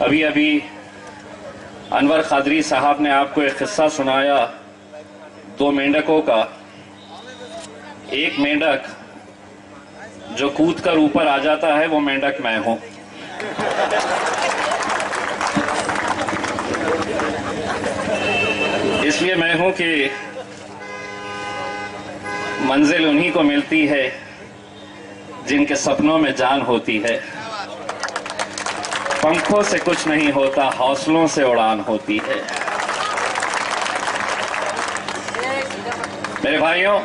ابھی انور خادری صاحب نے ایک مینڈک جو کود کر اوپر آ جاتا ہے، وہ مینڈک میں ہوں۔ اس لیے میں ہوں کہ منزل انہی کو ملتی ہے جن کے سپنوں میں جان ہوتی ہے۔ پنکھوں سے کچھ نہیں ہوتا، حوصلوں سے اڑان ہوتی ہے۔ میرے بھائیوں،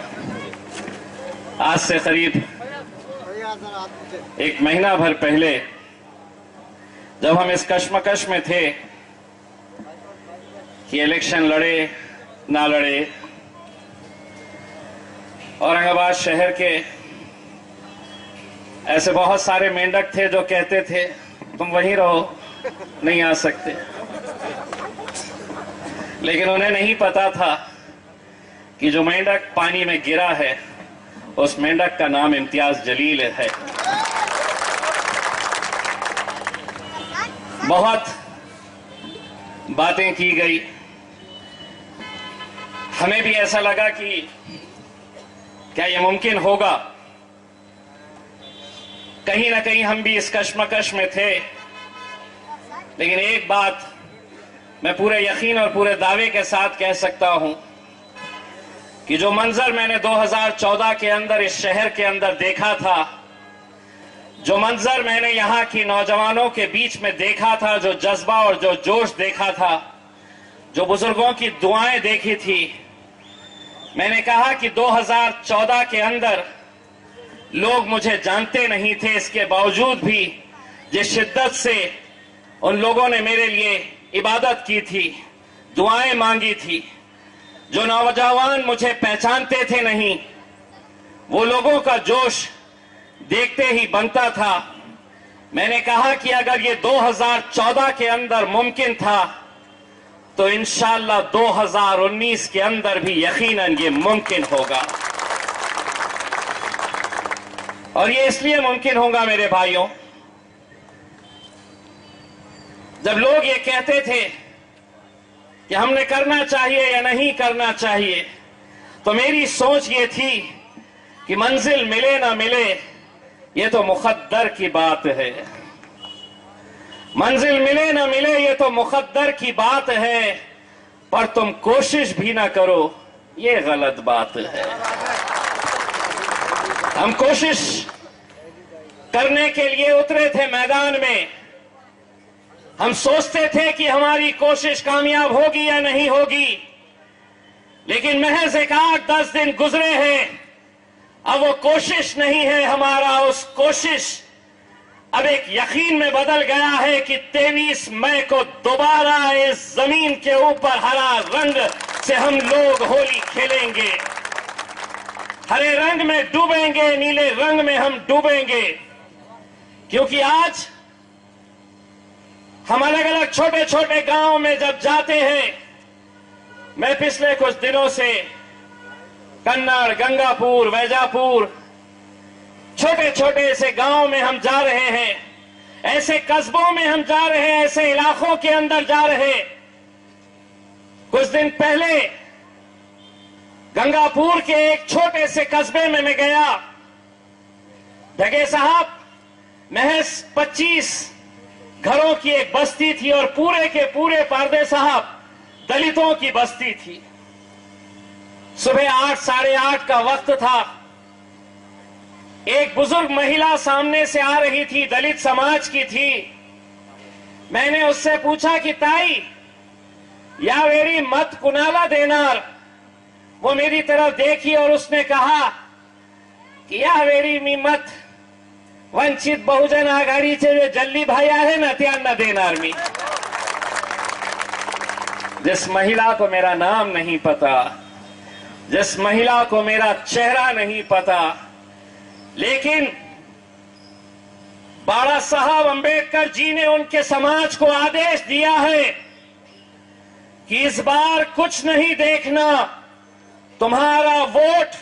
آج سے قریب ایک مہینہ بھر پہلے جب ہم اس کشمکش میں تھے کہ الیکشن لڑے، نہ لڑے اورنگ آباد شہر کے ایسے بہت سارے مینڈک تھے جو کہتے تھے، تم وہیں رہو، نہیں آ سکتے۔ لیکن انہیں نہیں پتا تھا کہ جو مینڈک پانی میں گرا ہے اس مینڈک کا نام امتیاز جلیل ہے۔ بہت باتیں کی گئی۔ ہمیں بھی ایسا لگا کہ کیا یہ ممکن ہوگا۔ کہیں نہ کہیں ہم بھی اس کشمکش میں تھے۔ لیکن ایک بات میں پورے یقین اور پورے دعوے کے ساتھ کہہ سکتا ہوں۔ کہ جو منظر میں نے دو ہزار چودہ کے اندر اس شہر کے اندر دیکھا تھا، جو منظر میں نے یہاں کی نوجوانوں کے بیچ میں دیکھا تھا، جو جذبہ اور جو جوش دیکھا تھا، جو بزرگوں کی دعائیں دیکھی تھی، میں نے کہا کہ دو ہزار چودہ کے اندر لوگ مجھے جانتے نہیں تھے۔ اس کے باوجود بھی جس شدت سے ان لوگوں نے میرے لیے عبادت کی تھی، دعائیں مانگی تھی جو نوجوان مجھے پہچانتے تھے نہیں، وہ لوگوں کا جوش دیکھتے ہی بنتا تھا۔ میں نے کہا کہ اگر یہ دو ہزار چودہ کے اندر ممکن تھا، تو انشاءاللہ دو ہزار انیس کے اندر بھی یقیناً یہ ممکن ہوگا۔ اور یہ اس لیے ممکن ہوگا میرے بھائیوں، جب لوگ یہ کہتے تھے کہ ہم نے کرنا چاہیے یا نہیں کرنا چاہیے۔ تو میری سوچ یہ تھی کہ منزل ملے نہ ملے، یہ تو مقدر کی بات ہے۔ منزل ملے نہ ملے، یہ تو مقدر کی بات ہے۔ پر تم کوشش بھی نہ کرو، یہ غلط بات ہے۔ ہم کوشش کرنے کے لیے اترے تھے میدان میں۔ ہم سوچتے تھے کہ ہماری کوشش کامیاب ہوگی یا نہیں ہوگی، لیکن محض ایک آٹھ دس دن گزرے ہیں، اب وہ کوشش نہیں ہے ہمارا، اس کوشش اب ایک یقین میں بدل گیا ہے کہ تیئیس مئی کو دوبارہ اس زمین کے اوپر ہرا رنگ سے ہم لوگ ہولی کھیلیں گے۔ ہرے رنگ میں ڈوبیں گے، نیلے رنگ میں ہم ڈوبیں گے۔ کیونکہ آج ہم الگ الگ چھوٹے چھوٹے گاؤں میں جب جاتے ہیں، میں پچھلے کچھ دنوں سے کنڑ گنگا پور ویجا پور چھوٹے چھوٹے ایسے گاؤں میں ہم جا رہے ہیں۔ ایسے قصبوں میں ہم جا رہے ہیں، ایسے علاقوں کے اندر جا رہے ہیں۔ کچھ دن پہلے گنگا پور کے ایک چھوٹے سے قصبے میں میں گیا۔ ڈگے صاحب، محض پچیس گھروں کی ایک بستی تھی اور پورے کے پورے پردے صاحب دلتوں کی بستی تھی۔ صبح آٹھ، ساڑھے آٹھ کا وقت تھا۔ ایک بزرگ مہیلا سامنے سے آ رہی تھی، دلت سماج کی تھی۔ میں نے اس سے پوچھا کہ تائی، یا ویری مت کنالا دینار؟ وہ میری طرف دیکھی اور اس نے کہا کہ یا ویری می مت ونچت بہجن آگاڑی سے جلدی بھائی ہے نا دھیان نہ دین آرمی جس مہیلا کو میرا نام نہیں پتا جس مہیلا کو میرا چہرہ نہیں پتا لیکن بالا صاحب امبیڈکر جی نے ان کے سماج کو آدیش دیا ہے کہ اس بار کچھ نہیں دیکھنا تمہارا ووٹ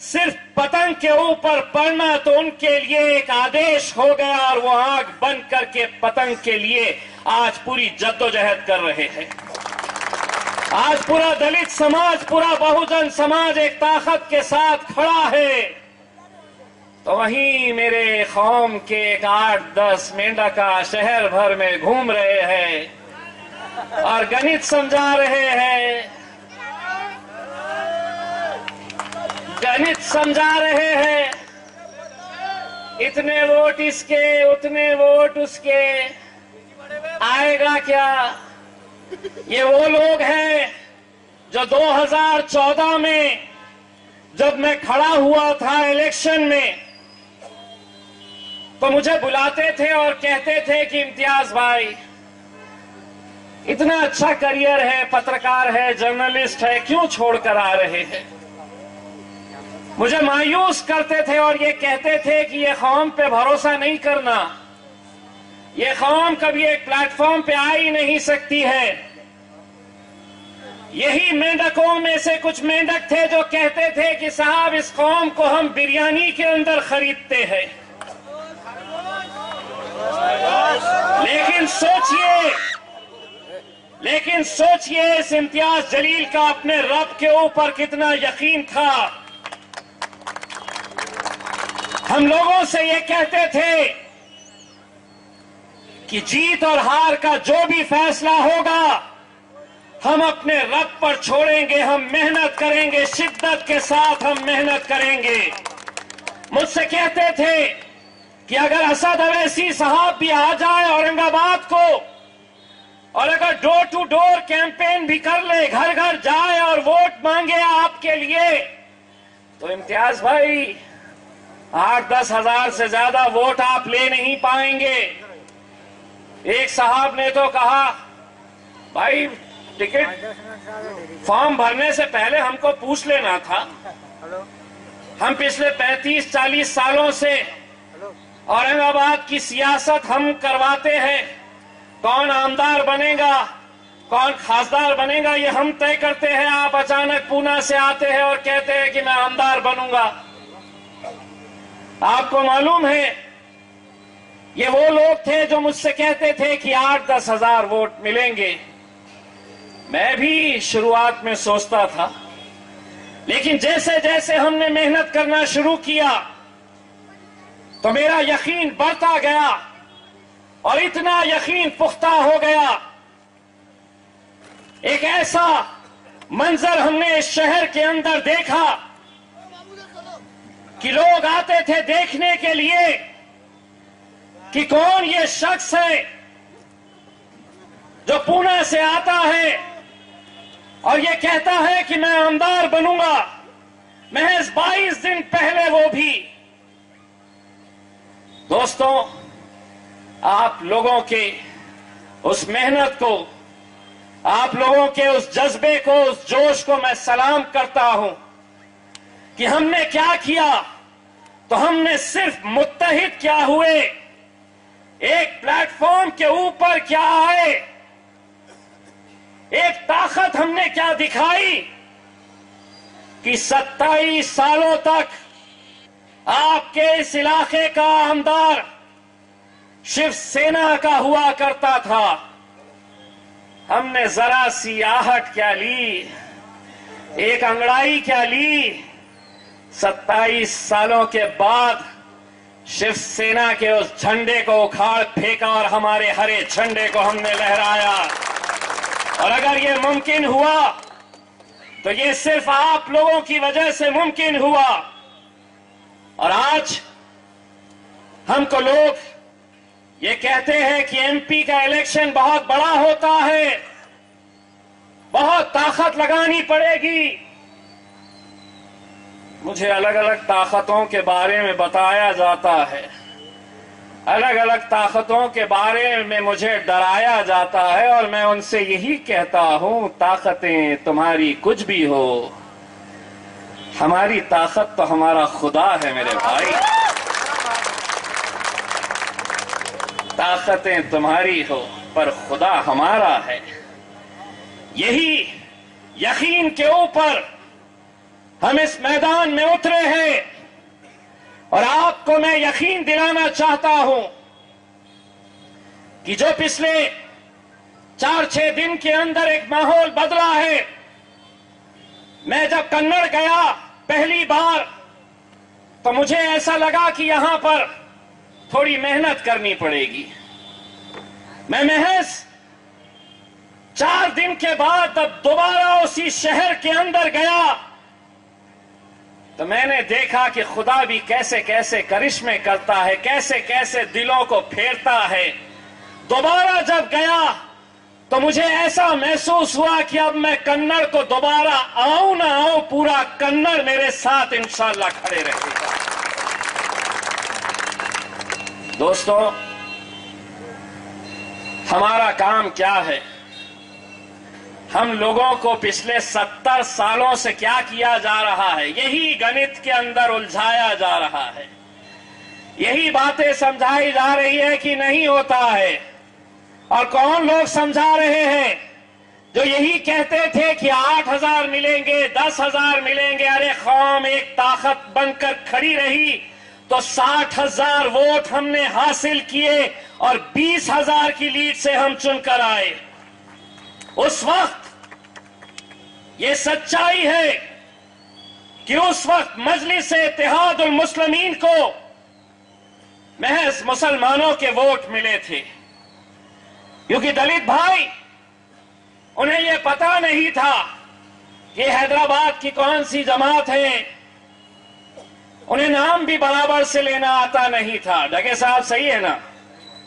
صرف پتنگ کے اوپر پڑنا تو ان کے لیے ایک آدیش ہو گیا اور وہ آگ بند کر کے پتنگ کے لیے آج پوری جدوجہد کر رہے ہیں۔ آج پورا دلت سماج، پورا بہوجن سماج ایک طاقت کے ساتھ کھڑا ہے۔ تو وہیں میرے قوم کے ایک آٹھ دس مینڈا کا شہر بھر میں گھوم رہے ہیں اور گنت سمجھا رہے ہیں۔ گنت سمجھا رہے ہیں۔ اتنے ووٹ اس کے، اتنے ووٹ اس کے۔ آئے گا کیا؟ یہ وہ لوگ ہیں جو دو ہزار چودہ میں جب میں کھڑا ہوا تھا الیکشن میں، تو مجھے بلاتے تھے اور کہتے تھے کہ امتیاز بھائی، اتنا اچھا کریئر ہے، پترکار ہے، جرنلسٹ ہے، کیوں چھوڑ کر آ رہے ہیں؟ مجھے مایوس کرتے تھے اور یہ کہتے تھے کہ یہ قوم پہ بھروسہ نہیں کرنا۔ یہ قوم کبھی ایک پلیٹ فارم پہ آ ہی نہیں سکتی ہے۔ یہی مینڈکوں میں سے کچھ مینڈک تھے جو کہتے تھے کہ صاحب، اس قوم کو ہم بریانی کے اندر خریدتے ہیں۔ لیکن سوچئے لیکن سوچئے، اس امتیاز جلیل کا اپنے رب کے اوپر کتنا یقین تھا۔ ہم لوگوں سے یہ کہتے تھے کہ جیت اور ہار کا جو بھی فیصلہ ہوگا، ہم اپنے رب پر چھوڑیں گے، ہم محنت کریں گے، شدت کے ساتھ ہم محنت کریں گے۔ مجھ سے کہتے تھے کہ اگر اسد اویسی صاحب بھی آ جائے اورنگ آباد کو، اور اگر ڈور ٹو ڈور کیمپین بھی کر لے، گھر گھر جائے اور ووٹ مانگے آپ کے لیے، تو امتیاز بھائی آٹھ دس ہزار سے زیادہ ووٹ آپ لے نہیں پائیں گے۔ ایک صاحب نے تو کہا، بھائی، ٹکٹ فارم بھرنے سے پہلے ہم کو پوچھ لینا تھا۔ ہم پچھلے پینتیس، چالیس سالوں سے اورنگ آباد کی سیاست ہم کرواتے ہیں۔ کون آمدار بنے گا؟ کون خاصدار بنے گا؟ یہ ہم طے کرتے ہیں۔ آپ اچانک پونا سے آتے ہیں اور کہتے ہیں کہ میں آمدار بنوں گا۔ آپ کو معلوم ہے، یہ وہ لوگ تھے جو مجھ سے کہتے تھے کہ آٹھ دس ہزار ووٹ ملیں گے۔ میں بھی شروعات میں سوچتا تھا، لیکن جیسے جیسے ہم نے محنت کرنا شروع کیا، تو میرا یقین بڑھتا گیا اور اتنا یقین پختہ ہو گیا۔ ایک ایسا منظر ہم نے اس شہر کے اندر دیکھا۔ کہ لوگ آتے تھے دیکھنے کے لیے کہ کون یہ شخص ہے جو پونا سے آتا ہے اور یہ کہتا ہے کہ میں آمدار بنوں گا۔ محض بائیس دن پہلے وہ بھی۔ دوستوں، آپ لوگوں کے اس محنت کو، آپ لوگوں کے اس جذبے کو، اس جوش کو میں سلام کرتا ہوں۔ کہ ہم نے کیا کیا؟ تو ہم نے صرف متحد کیا ہوئے۔ ایک پلیٹ فارم کے اوپر کیا آئے۔ ایک طاقت ہم نے کیا دکھائی کہ ستائیس سالوں تک آپ کے اس علاقے کا آمدار شیو سینا کا ہوا کرتا تھا۔ ہم نے ذرا سی آہٹ کیا لی، ایک انگڑائی کیا لی۔ ستائیس سالوں کے بعد شیو سینا کے اس جھنڈے کو اکھاڑ پھینکا اور ہمارے ہرے جھنڈے کو ہم نے لہرایا۔ اور اگر یہ ممکن ہوا، تو یہ صرف آپ لوگوں کی وجہ سے ممکن ہوا۔ اور آج ہم کو لوگ یہ کہتے ہیں کہ ایم پی کا الیکشن بہت بڑا ہوتا ہے، بہت طاقت لگانی پڑے گی۔ مجھے الگ الگ طاقتوں کے بارے میں بتایا جاتا ہے۔ الگ الگ طاقتوں کے بارے میں مجھے ڈرایا جاتا ہے اور میں ان سے یہی کہتا ہوں، طاقتیں تمہاری کچھ بھی ہو۔ ہماری طاقت تو ہمارا خدا ہے میرے بھائی۔ طاقتیں تمہاری ہو، پر خدا ہمارا ہے۔ یہی یقین کے اوپر ہم اس میدان میں اترے ہیں اور آپ کو میں یقین دلانا چاہتا ہوں کہ جو پچھلے چار چھ دن کے اندر ایک ماحول بدلا ہے، میں جب کنڑ گیا پہلی بار، تو مجھے ایسا لگا کہ یہاں پر تھوڑی محنت کرنی پڑے گی۔ میں محض چار دن کے بعد اب دوبارہ اسی شہر کے اندر گیا تو میں نے دیکھا کہ خدا بھی کیسے کیسے کرشمے کرتا ہے، کیسے کیسے دلوں کو پھیرتا ہے۔ دوبارہ جب گیا تو مجھے ایسا محسوس ہوا کہ اب میں کنڑ کو دوبارہ آؤں نہ آؤں، پورا کنڑ میرے ساتھ انشاءاللہ کھڑے رہے گا۔ دوستو، ہمارا کام کیا ہے؟ ہم لوگوں کو پچھلے ستر سالوں سے کیا کیا جا رہا ہے؟ یہی گنت کے اندر الجھایا جا رہا ہے۔ یہی باتیں سمجھائی جا رہی ہے کہ نہیں ہوتا ہے۔ اور کون لوگ سمجھا رہے ہیں؟ جو یہی کہتے تھے کہ آٹھ ہزار ملیں گے، دس ہزار ملیں گے، ارے قوم، ایک طاقت بن کر کھڑی رہی تو ساٹھ ہزار ووٹ ہم نے حاصل کیے اور بیس ہزار کی لیڈ سے ہم چن کر آئے۔ اس وقت یہ سچائی ہے کہ اس وقت مجلس اتحاد المسلمین کو محض مسلمانوں کے ووٹ ملے تھے۔ کیونکہ دلت بھائی، انہیں یہ پتا نہیں تھا کہ حیدرآباد کی کون سی جماعت ہے۔ انہیں نام بھی برابر سے لینا آتا نہیں تھا۔ ڈگے صاحب، صحیح ہے نا؟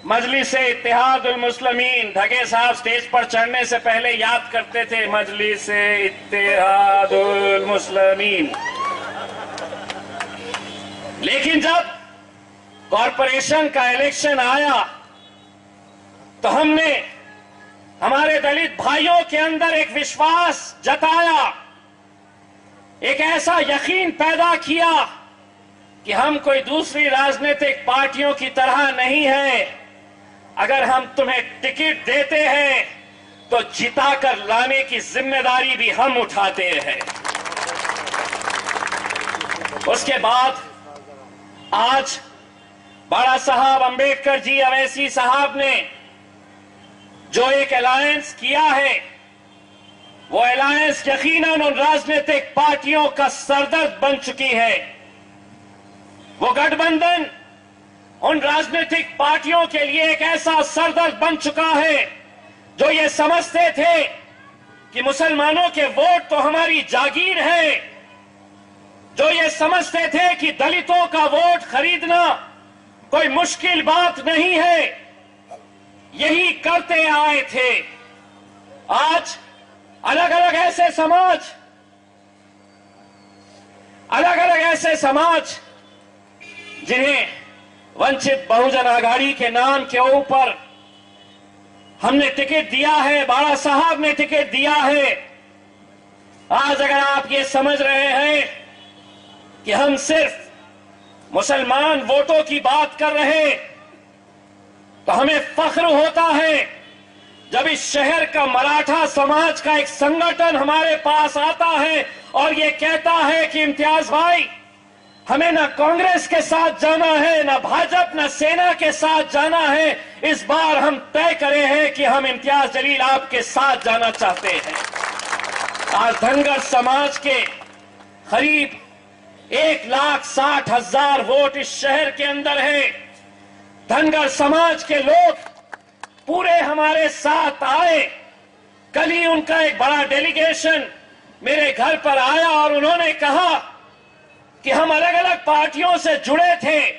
مجلس اتحاد المسلمین دھگے صاحب سٹیج پر چڑھنے سے پہلے یاد کرتے تھے، مجلس اتحاد المسلمین۔ لیکن جب کارپوریشن کا الیکشن آیا، تو ہم نے ہمارے دلت بھائیوں کے اندر ایک وشواس جتایا، ایک ایسا یقین پیدا کیا کہ ہم کوئی دوسری راجنیتک پارٹیوں کی طرح نہیں ہیں۔ اگر ہم تمہیں ٹکٹ دیتے ہیں، تو جتا کر لانے کی ذمہ داری بھی ہم اٹھاتے ہیں۔ اس کے بعد، آج بڑا صاحب امبیڈکر جی اویسی صاحب نے جو ایک الائنس کیا ہے، وہ الائنس یقیناً ان راجنیتک پارٹیوں کا سردرد بن چکی ہے۔ وہ گٹھ بندھن ان راجنیتک پارٹیوں کے لیے ایک ایسا سردر بن چکا ہے جو یہ سمجھتے تھے کہ مسلمانوں کے ووٹ تو ہماری جاگیر ہے جو یہ سمجھتے تھے کہ دلتوں کا ووٹ خریدنا کوئی مشکل بات نہیں ہے۔ یہی کرتے آئے تھے۔ آج الگ الگ ایسے سماج، الگ الگ ایسے سماج جنہیں ونچت بہوجن آگاڑی کے نام کے اوپر ہم نے ٹکٹ دیا ہے بارہ صاحب نے ٹکٹ دیا ہے آج اگر آپ یہ سمجھ رہے ہیں کہ ہم صرف مسلمان ووٹوں کی بات کر رہے تو ہمیں فخر ہوتا ہے جب اس شہر کا مراٹھا سماج کا ایک سنگٹن ہمارے پاس آتا ہے اور یہ کہتا ہے کہ امتیاز بھائی ہمیں نہ کانگریس کے ساتھ جانا ہے، نہ بھاجپ، نہ سینا کے ساتھ جانا ہے۔ اس بار ہم طے کرے ہیں کہ ہم امتیاز جلیل آپ کے ساتھ جانا چاہتے ہیں۔ آج دھنگر سماج کے قریب ایک لاکھ ساٹھ ہزار ووٹ اس شہر کے اندر ہیں۔ دھنگر سماج کے لوگ پورے ہمارے ساتھ آئے۔ کل ہی ان کا ایک بڑا ڈیلیگیشن میرے گھر پر آیا اور انہوں نے کہا کہ ہم الگ الگ پارٹیوں سے جڑے تھے۔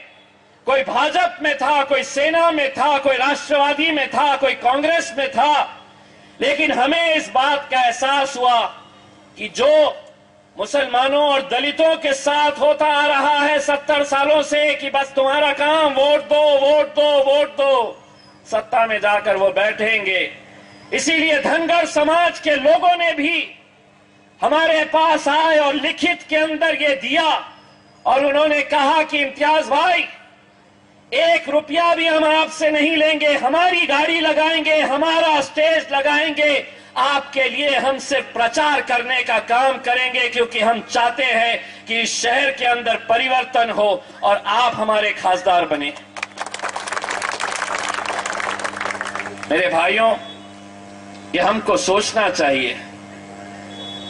کوئی بھاجپ میں تھا، کوئی سینا میں تھا، کوئی راشٹروادی میں تھا، کوئی کانگریس میں تھا۔ لیکن ہمیں اس بات کا احساس ہوا کہ جو مسلمانوں اور دلتوں کے ساتھ ہوتا آ رہا ہے ستر سالوں سے کہ بس تمہارا کام ووٹ دو ووٹ دو ووٹ دو۔ ستہ میں جا کر وہ بیٹھیں گے۔ اسی لیے دھنگر سماج کے لوگوں نے بھی ہمارے پاس آئے اور لکھت کے اندر یہ دیا اور انہوں نے کہا کہ امتیاز بھائی، ایک روپیہ بھی ہم آپ سے نہیں لیں گے، ہماری گاڑی لگائیں گے، ہمارا اسٹیج لگائیں گے، آپ کے لیے ہم صرف پرچار کرنے کا کام کریں گے کیونکہ ہم چاہتے ہیں کہ اس شہر کے اندر پریورتن ہو اور آپ ہمارے خاصدار بنے میرے بھائیوں، یہ ہم کو سوچنا چاہیے۔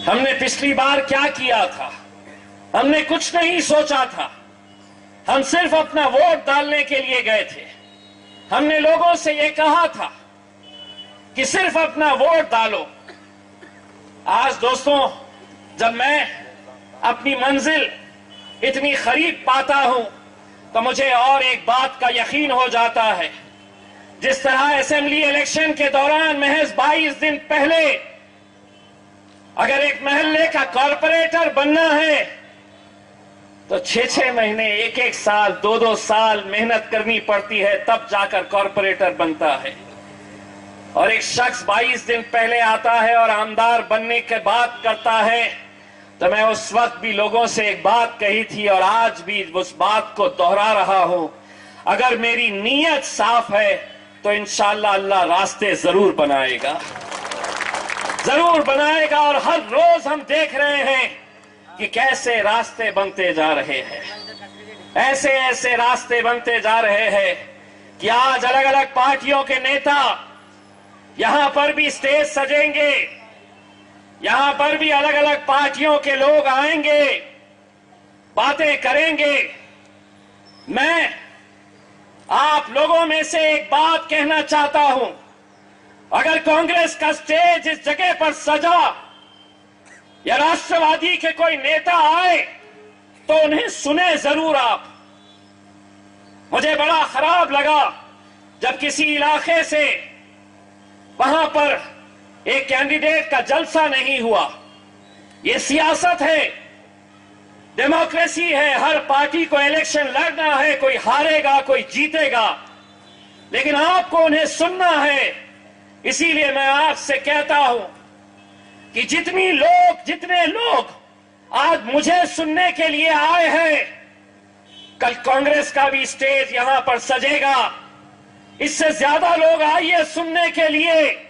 ہم نے پچھلی بار کیا کیا تھا؟ ہم نے کچھ نہیں سوچا تھا۔ ہم صرف اپنا ووٹ ڈالنے کے لیے گئے تھے۔ ہم نے لوگوں سے یہ کہا تھا کہ صرف اپنا ووٹ ڈالو۔ آج دوستوں، جب میں اپنی منزل اتنی قریب پاتا ہوں تو مجھے اور ایک بات کا یقین ہو جاتا ہے۔ جس طرح اسمبلی الیکشن کے دوران محض بائیس دن پہلے اگر ایک محلے کا کارپوریٹر بننا ہے تو چھ چھ مہینے، ایک ایک سال، دو دو سال محنت کرنی پڑتی ہے، تب جا کر کارپوریٹر بنتا ہے۔ اور ایک شخص بائیس دن پہلے آتا ہے اور آمدار بننے کے بات کرتا ہے۔ تو میں اس وقت بھی لوگوں سے ایک بات کہی تھی اور آج بھی اس بات کو دوہرا رہا ہوں۔ اگر میری نیت صاف ہے، تو انشاءاللہ اللہ راستے ضرور بنائے گا۔ ضرور بنائے گا اور ہر روز ہم دیکھ رہے ہیں۔ کہ کیسے راستے بنتے جا رہے ہیں۔ ایسے ایسے راستے بنتے جا رہے ہیں کہ آج الگ الگ پارٹیوں کے نیتا یہاں پر بھی سٹیج سجیں گے۔ یہاں پر بھی الگ الگ پارٹیوں کے لوگ آئیں گے، باتیں کریں گے۔ میں آپ لوگوں میں سے ایک بات کہنا چاہتا ہوں۔ اگر کانگریس کا سٹیج اس جگہ پر سجا یا راشٹروادی کے کوئی نیتا آئے تو انہیں سنے ضرور آپ۔ مجھے بڑا خراب لگا جب کسی علاقے سے وہاں پر ایک کینڈیڈیٹ کا جلسہ نہیں ہوا۔ یہ سیاست ہے، ڈیموکریسی ہے، ہر پارٹی کو الیکشن لڑنا ہے، کوئی ہارے گا، کوئی جیتے گا۔ لیکن آپ کو انہیں سننا ہے، اسی لیے میں آپ سے کہتا ہوں کہ جتنی لوگ، جتنے لوگ آج مجھے سننے کے لیے آئے ہیں، کل کانگریس کا بھی سٹیج یہاں پر سجے گا۔ اس سے زیادہ لوگ آئیے سننے کے لیے۔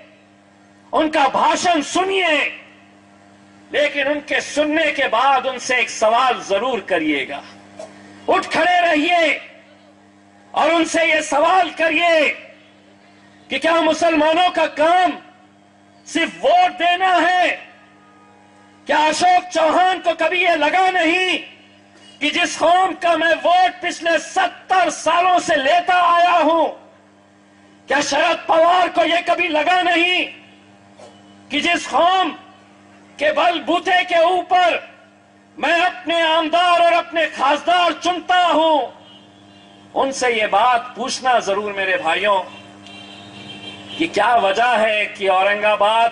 ان کا بھاشن سنیے۔ لیکن ان کے سننے کے بعد ان سے ایک سوال ضرور کریے گا۔ اٹھ کھڑے رہیے اور ان سے یہ سوال کریے کہ کیا مسلمانوں کا کام صرف ووٹ دینا ہے۔ کیا اشوک چوہان کو کبھی یہ لگا نہیں کہ جس قوم کا میں ووٹ پچھلے ستر سالوں سے لیتا آیا ہوں، کیا شرد پوار کو یہ کبھی لگا نہیں کہ جس قوم کے بل بوتے کے اوپر میں اپنے آمدار اور اپنے خاصدار چنتا ہوں؟ ان سے یہ بات پوچھنا ضرور میرے بھائیوں کہ کیا وجہ ہے کہ اورنگ آباد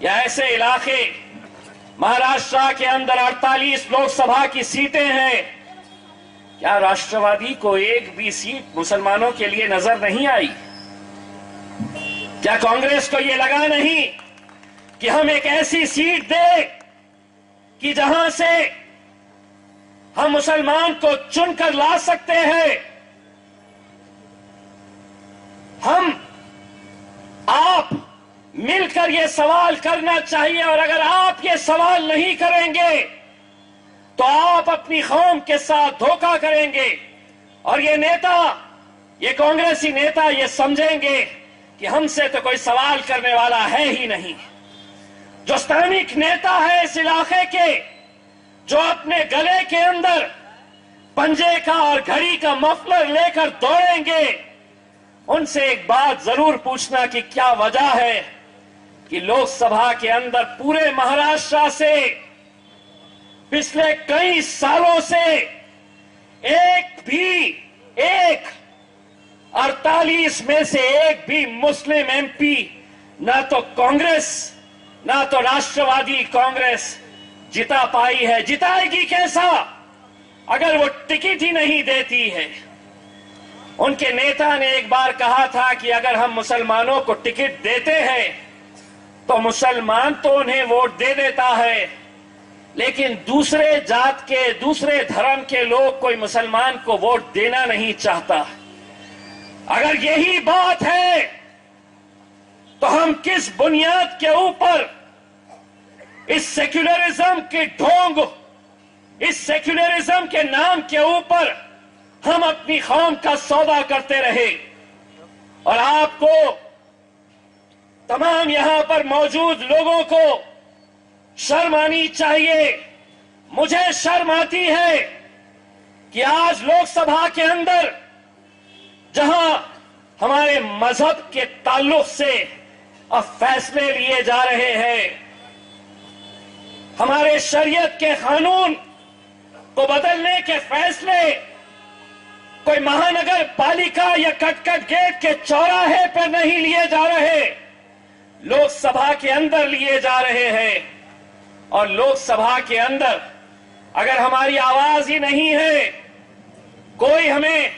یا ایسے علاقے مہاراشٹرا کے اندر اڑتالیس لوک سبھا کی سیٹیں ہیں، کیا راشٹروادی کو ایک بھی سیٹ مسلمانوں کے لیے نظر نہیں آئی؟ کیا کانگریس کو یہ لگا نہیں کہ ہم ایک ایسی سیٹ دیں کہ جہاں سے ہم مسلمان کو چن کر لا سکتے ہیں؟ ہم آپ مل کر یہ سوال کرنا چاہیے اور اگر آپ یہ سوال نہیں کریں گے تو آپ اپنی قوم کے ساتھ دھوکہ کریں گے اور یہ نیتا، یہ کانگریسی نیتا یہ سمجھیں گے کہ ہم سے تو کوئی سوال کرنے والا ہے ہی نہیں۔ جو ستانک نیتا ہے اس علاقے کے جو اپنے گلے کے اندر پنجے کا اور گھڑی کا مفلر لے کر دوڑیں گے۔ ان سے ایک بات ضرور پوچھنا کہ کیا وجہ ہے کہ لوک سبھا کے اندر پورے مہاراشٹرا سے پچھلے کئی سالوں سے ایک بھی، ایک اڑتالیس میں سے ایک بھی مسلم ایم پی، نہ تو کانگریس، نہ تو راشٹروادی کانگریس جتا پائی ہے، جتائے گی کیسا؟ اگر وہ ٹکٹ ہی نہیں دیتی ہے۔ ان کے نیتا نے ایک بار کہا تھا کہ اگر ہم مسلمانوں کو ٹکٹ دیتے ہیں، تو مسلمان تو انہیں ووٹ دے دیتا ہے۔ لیکن دوسرے جات کے، دوسرے دھرم کے لوگ کوئی مسلمان کو ووٹ دینا نہیں چاہتا۔ اگر یہی بات ہے، تو ہم کس بنیاد کے اوپر اس سیکولرزم کی ڈھونگ، اس سیکولرزم کے نام کے اوپر ہم اپنی قوم کا سودا کرتے رہے۔ اور آپ کو تمام یہاں پر موجود لوگوں کو شرم آنی چاہیے۔ مجھے شرم آتی ہے کہ آج لوک سبھا کے اندر جہاں ہمارے مذہب کے تعلق سے اب فیصلے لیے جا رہے ہیں، ہمارے شریعت کے قانون کو بدلنے کے فیصلے کوئی مہانگر پالکا یا کٹ کٹ گیٹ کے چوراہے پر نہیں لیے جا رہے۔ لوک سبھا کے اندر لیے جا رہے ہیں۔ اور لوک سبھا کے اندر اگر ہماری آواز ہی نہیں ہے، کوئی ہمیں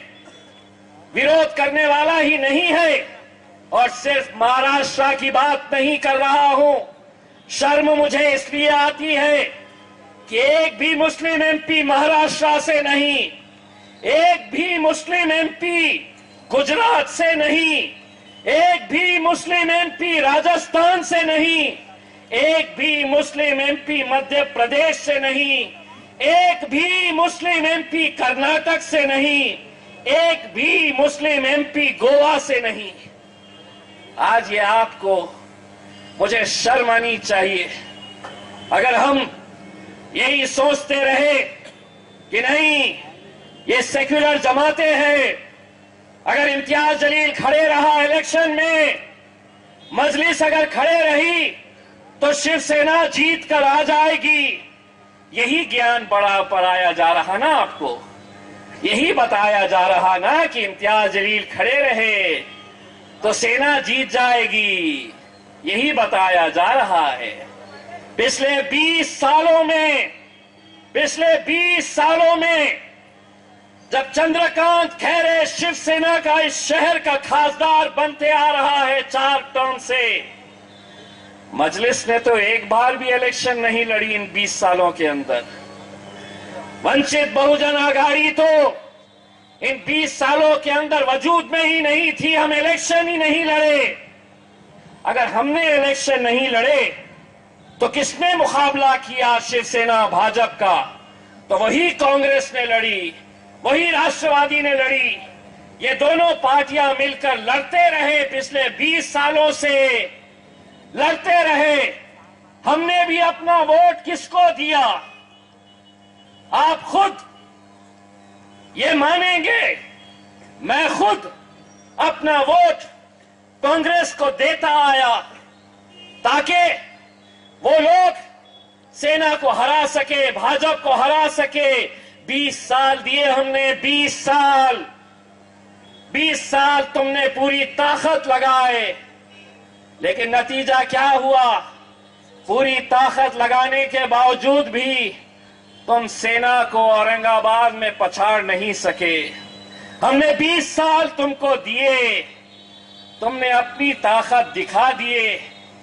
ویروت کرنے والا ہی نہیں ہے۔ اور صرف مہاراشٹرا کی بات نہیں کر رہا ہوں، شرم مجھے اس لیے آتی ہے کہ ایک بھی مسلم ایم پی مہاراشٹرا سے نہیں ایک بھی مسلم ایم پی گجرات سے نہیں، ایک بھی مسلم ایم پی راجستھان سے نہیں، ایک بھی مسلم ایم پی مدھیہ پردیش سے نہیں، ایک بھی مسلم ایم پی کرناٹک سے نہیں، ایک بھی مسلم ایم پی گوا سے نہیں۔ آج یہ آپ کو مجھے شرم آنی چاہیے۔ اگر ہم یہی سوچتے رہے کہ نہیں یہ سیکولر جماعتیں ہیں۔ اگر امتیاز جلیل کھڑے رہا الیکشن میں، مجلس اگر کھڑے رہی، تو شیو سینا جیت کر آ جائے گی۔ یہی گیان بڑا پڑھایا جا رہا نا آپ کو۔ یہی بتایا جا رہا نا کہ امتیاز جلیل کھڑے رہے، تو سینا جیت جائے گی۔ یہی بتایا جا رہا ہے۔ پچھلے بیس سالوں میں، پچھلے بیس سالوں میں جب چندرکانت کھیرے شیو سینا کا اس شہر کا خاصدار بنتے آ رہا ہے چار ٹون سے۔ مجلس نے تو ایک بار بھی الیکشن نہیں لڑی ان بیس سالوں کے اندر۔ ونچت بہوجن آگاڑی تو ان بیس سالوں کے اندر وجود میں ہی نہیں تھی، ہم الیکشن ہی نہیں لڑے۔ اگر ہم نے الیکشن نہیں لڑے، تو کس نے مقابلہ کیا شیو سینا بھاجپ کا؟ تو وہی کانگریس نے لڑی۔ وہی راشٹروادی نے لڑی۔ یہ دونوں پارٹیاں مل کر لڑتے رہے پچھلے بیس سالوں سے۔ لڑتے رہے۔ ہم نے بھی اپنا ووٹ کس کو دیا؟ آپ خود یہ مانیں گے؟ میں خود اپنا ووٹ کانگریس کو دیتا آیا تاکہ وہ لوگ سینہ کو ہرا سکے بھاجپ کو ہرا سکے۔ بیس سال دیے ہم نے، بیس سال۔ بیس سال تم نے پوری طاقت لگائے۔ لیکن نتیجہ کیا ہوا؟ پوری طاقت لگانے کے باوجود بھی تم سینا کو اورنگ آباد میں پچھاڑ نہیں سکے۔ ہم نے بیس سال تم کو دیے۔ تم نے اپنی طاقت دکھا دیے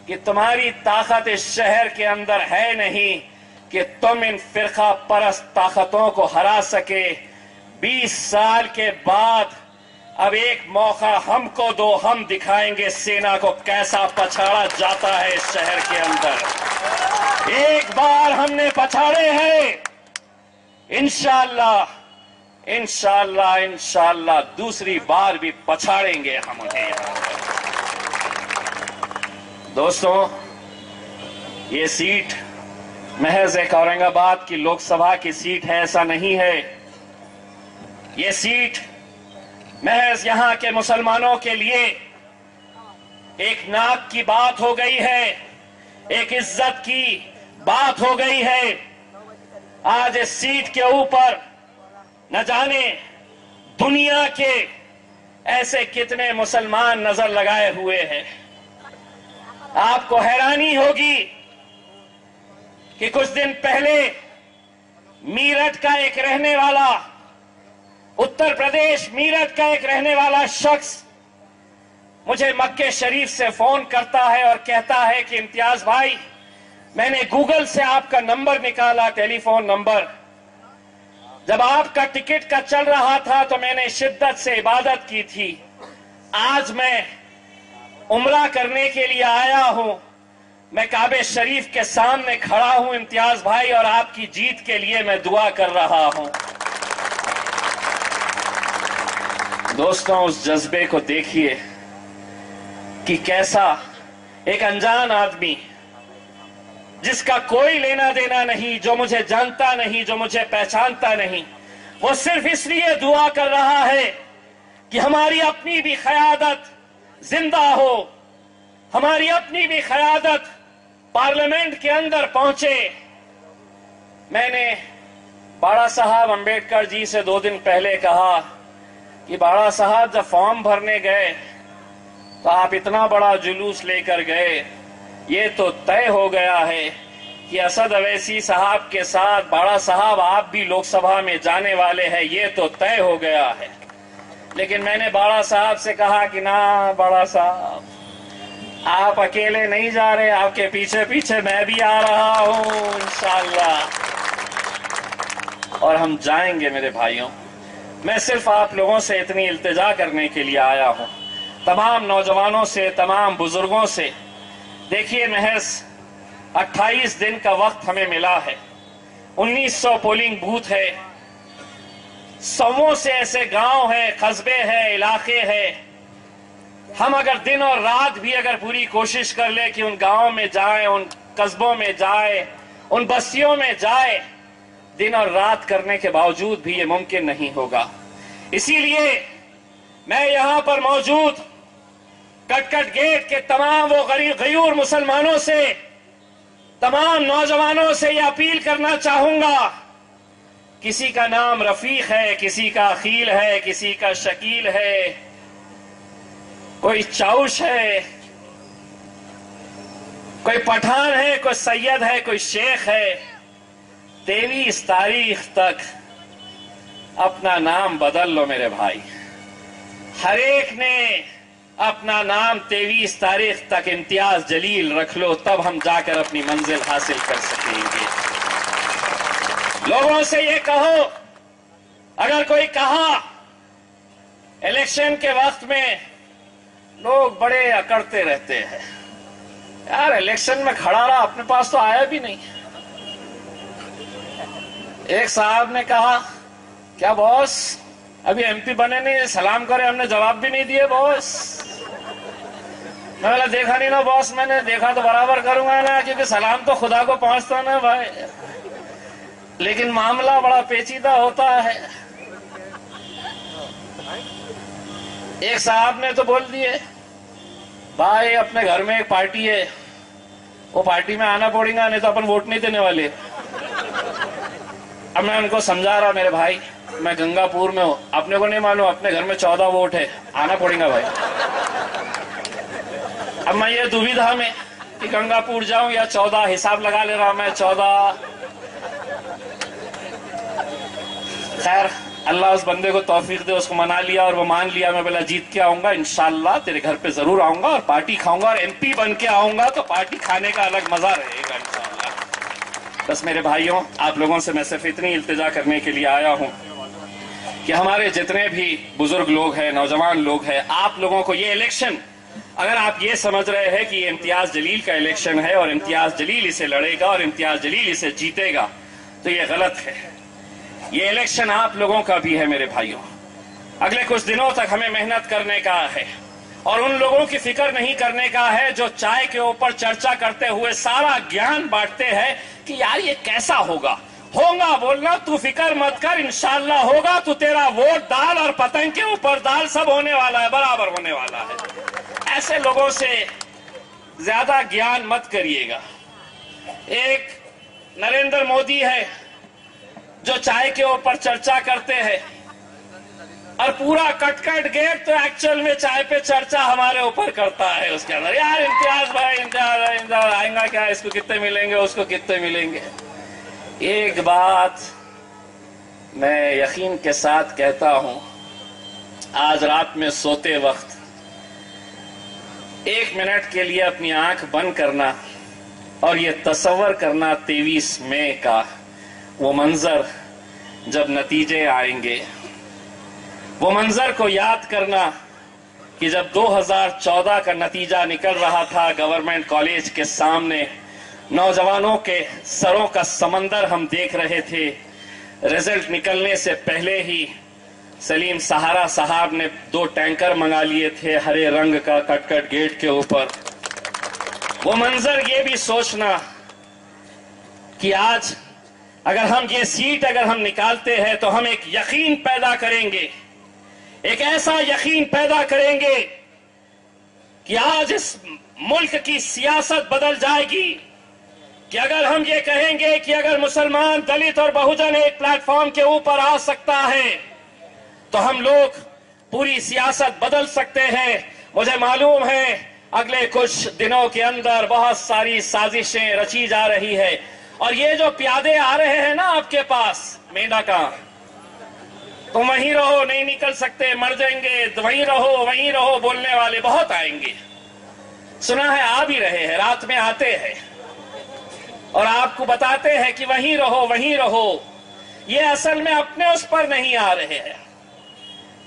کہ تمہاری طاقت اس شہر کے اندر ہے نہیں۔ کہ تم ان فرقہ پرست طاقتوں کو ہرا سکے۔ بیس سال کے بعد اب ایک موقع ہم کو دو، ہم دکھائیں گے سینا کو کیسا پچھاڑا جاتا ہے اس شہر کے اندر۔ ایک بار ہم نے پچھاڑے ہیں۔ انشاءاللہ انشاءاللہ انشاءاللہ دوسری بار بھی پچھاڑیں گے ہم انہیں۔ دوستوں، یہ سیٹ محض ایک اورنگ آباد کی لوک سبھا کی سیٹ ہے، ایسا نہیں ہے۔ یہ سیٹ محض یہاں کے مسلمانوں کے لیے ایک ناک کی بات ہو گئی ہے، ایک عزت کی بات ہو گئی ہے۔ آج اس سیٹ کے اوپر نہ جانے دنیا کے ایسے کتنے مسلمان نظر لگائے ہوئے ہیں۔ آپ کو حیرانی ہوگی کہ کچھ دن پہلے میرٹ کا ایک رہنے والا، اتر پردیش میرٹ کا ایک رہنے والا شخص مجھے مکہ شریف سے فون کرتا ہے اور کہتا ہے کہ امتیاز بھائی، میں نے گوگل سے آپ کا نمبر نکالا ٹیلی فون نمبر۔ جب آپ کا ٹکٹ کا چل رہا تھا تو میں نے شدت سے عبادت کی تھی۔ آج میں عمرہ کرنے کے لیے آیا ہوں۔ میں کعبے شریف کے سامنے کھڑا ہوں، امتیاز بھائی، اور آپ کی جیت کے لیے میں دعا کر رہا ہوں۔ دوستوں، اس جذبے کو دیکھیے کہ کیسا ایک انجان آدمی جس کا کوئی لینا دینا نہیں، جو مجھے جانتا نہیں، جو مجھے پہچانتا نہیں، وہ صرف اس لیے دعا کر رہا ہے کہ ہماری اپنی بھی قیادت زندہ ہو، ہماری اپنی بھی قیادت پارلیمنٹ کے اندر پہنچے۔ میں نے باڑا صاحب امبیڈکر جی سے دو دن پہلے کہا کہ باڑا صاحب جب فارم بھرنے گئے تو آپ اتنا بڑا جلوس لے کر گئے۔ یہ تو طے ہو گیا ہے کہ اسد اویسی صاحب کے ساتھ باڑا صاحب آپ بھی لوک سبھا میں جانے والے ہیں، یہ تو طے ہو گیا ہے۔ لیکن میں نے باڑا صاحب سے کہا کہ نہ باڑا صاحب آپ اکیلے نہیں جا رہے، آپ کے پیچھے پیچھے میں بھی آ رہا ہوں، انشاءاللہ۔ اور ہم جائیں گے میرے بھائیوں۔ میں صرف آپ لوگوں سے اتنی التجا کرنے کے لیے آیا ہوں۔ تمام نوجوانوں سے، تمام بزرگوں سے۔ دیکھیے محض اٹھائیس دن کا وقت ہمیں ملا ہے۔ انیس سو پولنگ بوتھ ہے۔ سووں سے ایسے گاؤں ہے، قصبے ہے علاقے ہے ہم اگر دن اور رات بھی اگر پوری کوشش کر لے کہ ان گاؤں میں جائیں، ان قصبوں میں جائے ان بستیوں میں جائے دن اور رات کرنے کے باوجود بھی یہ ممکن نہیں ہوگا۔ اسی لیے میں یہاں پر موجود کٹ کٹ گیٹ کے تمام وہ غریب غیور مسلمانوں سے، تمام نوجوانوں سے یہ اپیل کرنا چاہوں گا، کسی کا نام رفیق ہے، کسی کا خیل ہے، کسی کا شکیل ہے کوئی چاؤش ہے، کوئی پٹھان ہے، کوئی سید ہے، کوئی شیخ ہے تیویس تاریخ تک اپنا نام بدل لو میرے بھائی۔ ہر ایک نے اپنا نام تیویس تاریخ تک امتیاز جلیل رکھ لو، تب ہم جا کر اپنی منزل حاصل کر سکیں گے۔ لوگوں سے یہ کہو، اگر کوئی کہا، الیکشن کے وقت میں لوگ بڑے اکڑتے رہتے ہیں۔ یار، الیکشن میں کھڑا رہا اپنے پاس تو آیا بھی نہیں۔ ایک صاحب نے کہا، کیا باس ابھی ایم پی بنے نہیں، سلام کرے، ہم نے جواب بھی نہیں دیے باس میں بولا، دیکھا نہیں نا باس میں نے دیکھا تو برابر کروں گا نا، کیونکہ سلام تو خدا کو پہنچتا نا بھائی۔ لیکن معاملہ بڑا پیچیدہ ہوتا ہے۔ ایک صاحب نے تو بول دیے، بھائی اپنے گھر میں ایک پارٹی ہے، وہ پارٹی میں آنا پڑے گا، نہیں تو اپن ووٹ نہیں دینے والے۔ اب میں ان کو سمجھا رہا میرے بھائی، میں گنگا پور میں ہوں۔ اپنے کو نہیں معلوم، اپنے گھر میں چودہ ووٹ ہے، آنا پڑے گا بھائی۔ اب میں یہ دویدھا میں کہ گنگا پور جاؤں یا چودہ حساب لگا لے رہا میں چودہ۔ خیر۔ اللہ اس بندے کو توفیق دے، اس کو منا لیا اور وہ مان لیا، میں بلا جیت کے آؤں گا، انشاءاللہ تیرے گھر پہ ضرور آؤں گا اور پارٹی کھاؤں گا اور ایم پی بن کے آؤں گا، تو پارٹی کھانے کا الگ مزہ رہے گا انشاءاللہ۔ بس میرے بھائیوں، آپ لوگوں سے میں صرف اتنی التجا کرنے کے لیے آیا ہوں کہ ہمارے جتنے بھی بزرگ لوگ ہیں، نوجوان لوگ ہیں، آپ لوگوں کو یہ الیکشن، اگر آپ یہ سمجھ رہے ہیں کہ یہ امتیاز جلیل کا الیکشن ہے اور امتیاز جلیل اسے لڑے گا اور امتیاز جلیل اسے جیتے گا، تو یہ غلط ہے۔ یہ الیکشن آپ لوگوں کا بھی ہے میرے بھائیوں۔ اگلے کچھ دنوں تک ہمیں محنت کرنے کا ہے۔ اور ان لوگوں کی فکر نہیں کرنے کا ہے جو چائے کے اوپر چرچا کرتے ہوئے سارا گیان بانٹتے ہیں کہ یار یہ کیسا ہوگا۔ ہوگا بولنا، تو فکر مت کر، انشاءاللہ ہوگا تو تیرا ووٹ دال اور پتنگ کے اوپر دال سب ہونے والا ہے، برابر ہونے والا ہے۔ ایسے لوگوں سے زیادہ گیان مت کریے گا۔ ایک نریندر مودی ہے۔ جو چائے کے اوپر چرچا کرتے ہیں۔ اور پورا کٹ کٹ گیٹ تو ایکچوئل میں چائے پہ چرچا ہمارے اوپر کرتا ہے۔ اس کے اندر یار امتیاز بھائی، امتیاز امتیاز آئیں گا کیا؟ اس کو کتنے ملیں گے؟ اس کو کتنے ملیں گے؟ ایک بات میں یقین کے ساتھ کہتا ہوں۔ آج رات میں سوتے وقت ایک منٹ کے لیے اپنی آنکھ بند کرنا اور یہ تصور کرنا تیویس مئی کا وہ منظر جب نتیجے آئیں گے۔ وہ منظر کو یاد کرنا کہ جب دو ہزار چودہ کا نتیجہ نکل رہا تھا گورنمنٹ کالج کے سامنے، نوجوانوں کے سروں کا سمندر ہم دیکھ رہے تھے۔ ریزلٹ نکلنے سے پہلے ہی سلیم سہارا صاحب نے دو ٹینکر منگا لیے تھے ہرے رنگ کا کٹ کٹ گیٹ کے اوپر۔ وہ منظر یہ بھی سوچنا کہ آج اگر ہم یہ سیٹ اگر ہم نکالتے ہیں تو ہم ایک یقین پیدا کریں گے۔ ایک ایسا یقین پیدا کریں گے کہ آج اس ملک کی سیاست بدل جائے گی۔ کہ اگر ہم یہ کہیں گے کہ اگر مسلمان دلت اور بہوجن ایک پلیٹ فارم کے اوپر آ سکتا ہے، تو ہم لوگ پوری سیاست بدل سکتے ہیں۔ مجھے معلوم ہے، اگلے کچھ دنوں کے اندر بہت ساری سازشیں رچی جا رہی ہے۔ اور یہ جو پیادے آ رہے ہیں نا آپ کے پاس میڈا کا، تم وہیں رہو، نہیں نکل سکتے، مر جائیں گے، وہیں رہو وہیں رہو، بولنے والے بہت آئیں گے۔ سنا ہے، آ بھی رہے ہیں، رات میں آتے ہیں۔ اور آپ کو بتاتے ہیں کہ وہیں رہو وہیں رہو۔ یہ اصل میں اپنے اس پر نہیں آ رہے ہیں۔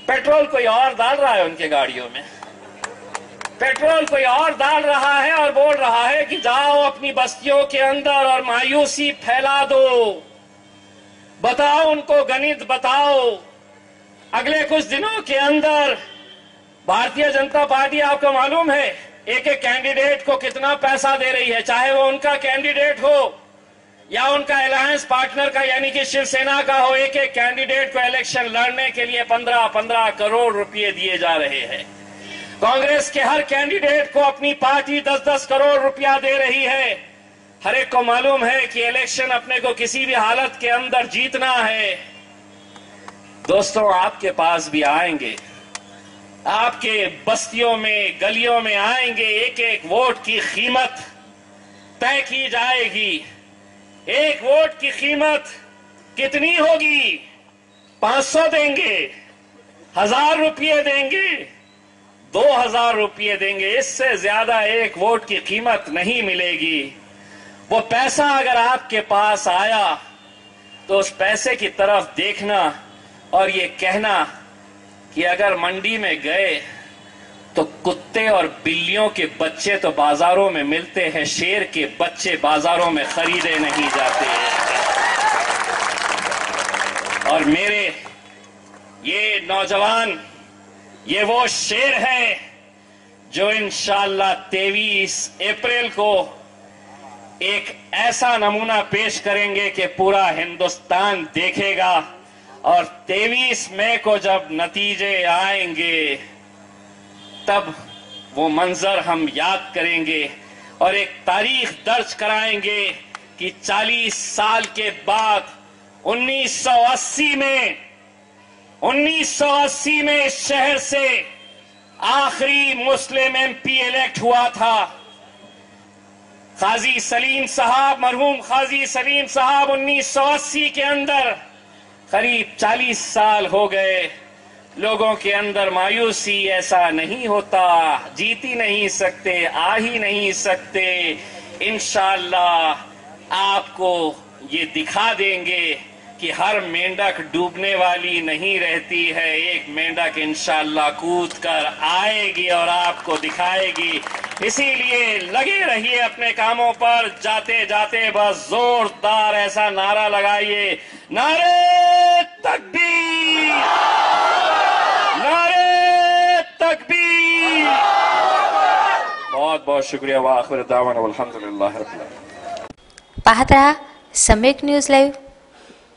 پیٹرول کوئی اور ڈال رہا ہے ان کے گاڑیوں میں؟ پیٹرول کوئی اور ڈال رہا ہے اور بول رہا ہے کہ جاؤ اپنی بستیوں کے اندر اور مایوسی پھیلا دو۔ بتاؤ ان کو گنت بتاؤ۔ اگلے کچھ دنوں کے اندر بھارتیہ جنتا پارٹی آپ کو معلوم ہے ایک ایک کینڈیڈیٹ کو کتنا پیسہ دے رہی ہے، چاہے وہ ان کا کینڈیڈیٹ ہو یا ان کا الائنس پارٹنر کا یعنی کہ شیو سینا کا ہو، ایک ایک کینڈیڈیٹ کو الیکشن لڑنے کے لیے پندرہ پندرہ کروڑ روپیے دیے جا رہے ہیں۔ کانگریس کے ہر کینڈیڈیٹ کو اپنی پارٹی دس دس کروڑ روپیہ دے رہی ہے۔ ہر ایک کو معلوم ہے کہ الیکشن اپنے کو کسی بھی حالت کے اندر جیتنا ہے۔ دوستوں آپ کے پاس بھی آئیں گے۔ آپ کے بستیوں میں، گلیوں میں آئیں گے۔ ایک ایک ووٹ کی قیمت طے کی جائے گی۔ ایک ووٹ کی قیمت کتنی ہوگی؟ پانچ سو دیں گے۔ ہزار روپیے دیں گے۔ دو ہزار روپیے دیں گے، اس سے زیادہ ایک ووٹ کی قیمت نہیں ملے گی۔ وہ پیسہ اگر آپ کے پاس آیا تو اس پیسے کی طرف دیکھنا اور یہ کہنا کہ اگر منڈی میں گئے تو کتے اور بلیوں کے بچے تو بازاروں میں ملتے ہیں، شیر کے بچے بازاروں میں خریدے نہیں جاتے۔ اور میرے یہ نوجوان یہ وہ شیر ہے جو انشاءاللہ تیویس اپریل کو ایک ایسا نمونہ پیش کریں گے کہ پورا ہندوستان دیکھے گا اور تیویس مئی کو جب نتیجے آئیں گے تب وہ منظر ہم یاد کریں گے اور ایک تاریخ درج کرائیں گے کہ چالیس سال کے بعد انیس سو اسی میں انیس سو اسی میں اس شہر سے آخری مسلم ایم پی الیکٹ ہوا تھا۔ قاضی سلیم صاحب، مرحوم خاضی سلیم صاحب انیس سو اسی کے اندر قریب چالیس سال ہو گئے۔ لوگوں کے اندر مایوسی ایسا نہیں ہوتا، جیتی نہیں سکتے، آ ہی نہیں سکتے۔ انشاءاللہ آپ کو یہ دکھا دیں گے۔ کہ ہر مینڈک ڈوبنے والی نہیں رہتی ہے۔ ایک مینڈک انشاءاللہ کود کر آئے گی اور آپ کو دکھائے گی۔ اسی لیے لگے رہیے اپنے کاموں پر۔ جاتے جاتے بس زوردار ایسا نعرہ لگائیے۔ نعرے تکبیر۔ نعرے تکبیر۔ بہت بہت شکریہ۔ و آخر دعوان والحمدللہ رب اللہ پہترہ سمیک نیوز لائیو۔